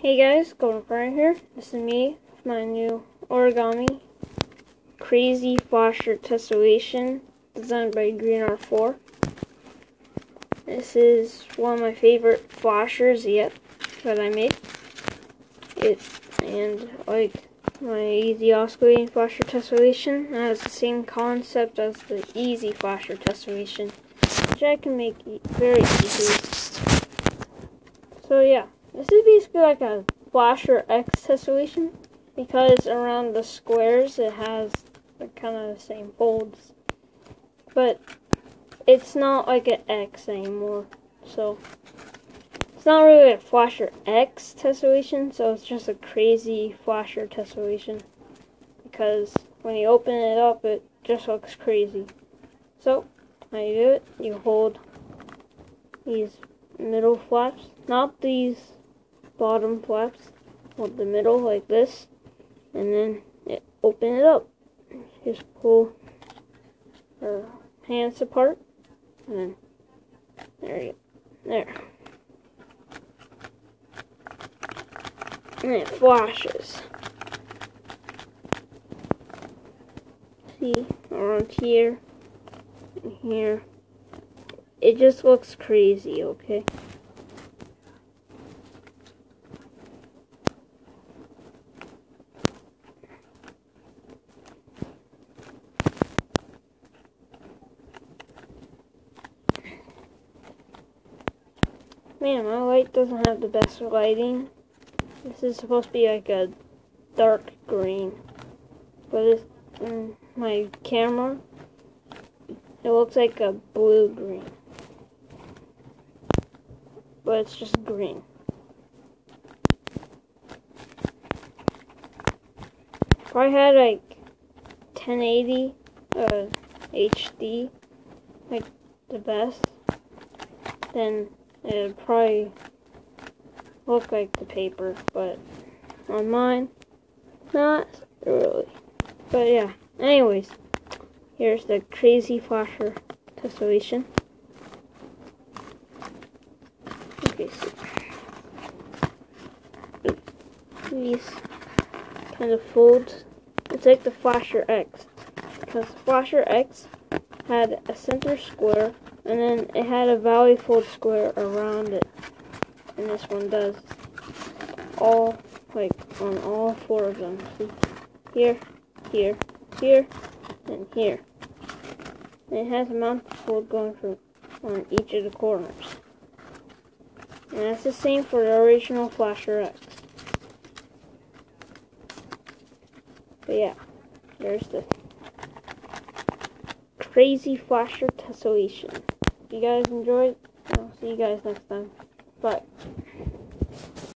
Hey guys, Golden Fire here. This is me with my new origami crazy flasher tessellation designed by GreenArt4. This is one of my favorite flashers yet that I made. It and like my easy oscillating flasher tessellation has the same concept as the easy flasher tessellation, which I can make very easily. So yeah. This is basically like a flasher X tessellation because around the squares it has kind of the same folds. But it's not like an X anymore. So it's not really a flasher X tessellation, so it's just a crazy flasher tessellation. Because when you open it up it just looks crazy. So how you do it, you hold these middle flaps, not these bottom flaps with the middle like this and then it, open it up. Just pull her hands apart and then there you go there. And it flashes. See around here and here. It just looks crazy okay Man, my light doesn't have the best lighting. This is supposed to be like a dark green. But it's, in my camera, it looks like a blue green. But it's just green. If I had like 1080 uh, HD, like the best, then it would probably look like the paper, but on mine, not really. But yeah, anyways, here's the crazy flasher tessellation. Okay, so these kind of folds. It's like the flasher X, because flasher X had a center square and then it had a valley fold square around it. And this one does. All, like, on all four of them. See? Here, here, here, and here. And it has a mount fold going from on each of the corners. And that's the same for the original Flasher X. But yeah, there's the crazy Flasher tessellation you guys enjoyed. I'll see you guys next time. Bye.